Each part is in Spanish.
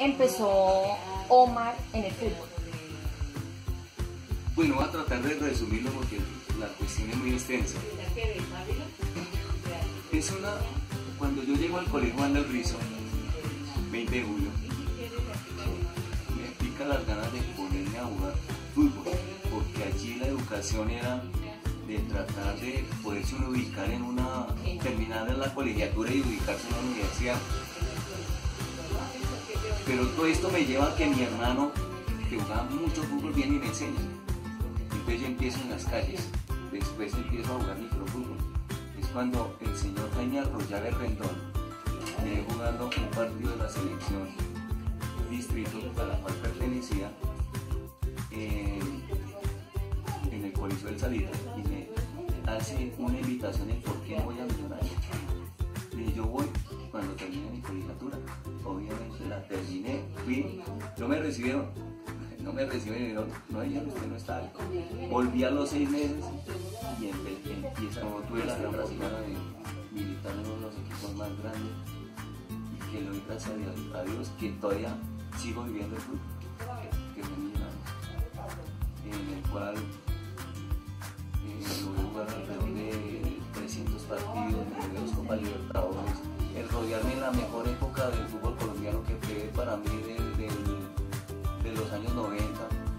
empezó Omar en el fútbol? Bueno, voy a tratar de resumirlo porque la cuestión es muy extensa. Es una, cuando yo llego al colegio del Rizo, 20 de julio, me pica las ganas de ponerme a jugar fútbol, porque allí la educación era de tratar de poderse ubicar en una, terminar en la colegiatura y ubicarse en la universidad. Pero todo esto me lleva a que mi hermano, que jugaba mucho fútbol, viene y me enseña. Entonces yo empiezo en las calles, después empiezo a jugar microfútbol. Es cuando el señor Jaime Arroyaga Rendón me ve jugando un partido de la selección distrito a la cual pertenecía en, el Coliseo del Salida y me hace una invitación en por qué voy a Millonario. Yo voy cuando termine mi colegiatura. Obviamente la terminé, fui, no me recibieron, no me recibieron, no, dijeron usted no está. Volví a los seis meses y empieza, como tuve la gran brasileña de militar en uno de los equipos más grandes y que le doy gracias a Dios, a Dios que todavía sigo viviendo el fútbol, que fue Millonarios, en el cual en la mejor época del fútbol colombiano que fue para mí de, de los años 90,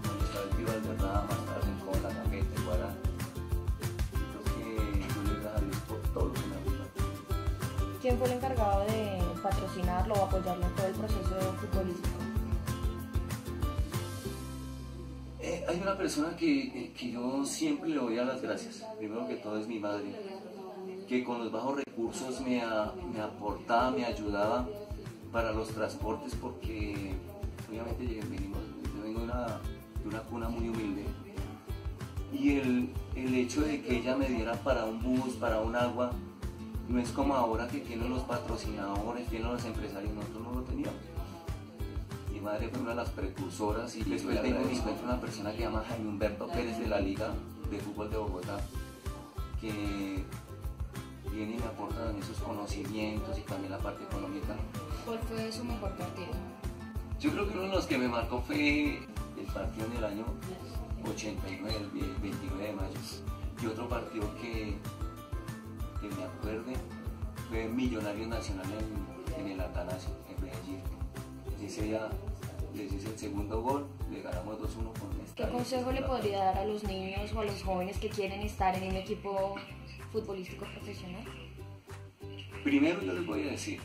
cuando estaba el Pío Valderrama, estaba Rincón, La Gambeta, el. Creo que yo le doy a Dios por todo lo que me dado. ¿Quién fue el encargado de patrocinarlo o apoyarlo en todo el proceso futbolístico? Eh, hay una persona que, eh, que yo siempre le doy a las gracias. Primero que todo es mi madre, que con los bajos recursos me, a- me aportaba, me ayudaba para los transportes porque obviamente venimos, yo vengo de una, de una cuna muy humilde. Y el, el hecho de que ella me diera para un bus, para un agua, no es como ahora que tienen los patrocinadores, tienen los empresarios, nosotros no lo teníamos. Mi madre fue una de las precursoras y después tengo en encuentro una persona que se llama Jaime Humberto Pérez de la Liga de Fútbol de Bogotá, que viene y me aporta también sus conocimientos y también la parte económica. ¿Cuál fue su mejor partido? Yo creo que uno de los que me marcó fue el partido en el año 89, el 29 de mayo. Y otro partido que, que me acuerde fue Millonarios Nacional en, en el Atanasio, en Medellín. Ese día les hice el segundo gol, le ganamos 2-1 con ¿Qué esta- consejo le podría dar a los niños o a los jóvenes que quieren estar en un equipo futbolístico profesional? Primero yo les voy a decir,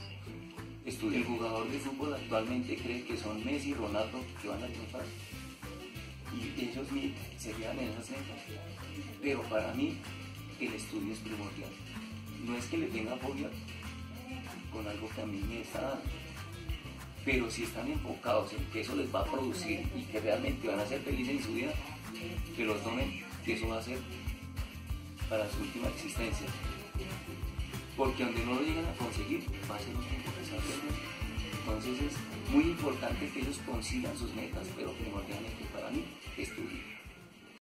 el jugador de fútbol actualmente cree que son Messi y Ronaldo que van a triunfar. Y ellos se quedan en esas metas. Pero para mí el estudio es primordial. No es que le tenga fobia con algo que a mí me está dando. Pero si están enfocados en que eso les va a producir y que realmente van a ser felices en su vida, que los tomen, que eso va a ser para su última existencia porque donde no lo llegan a conseguir va a ser un. Entonces es muy importante que ellos consigan sus metas, pero primordialmente para mí, estudien.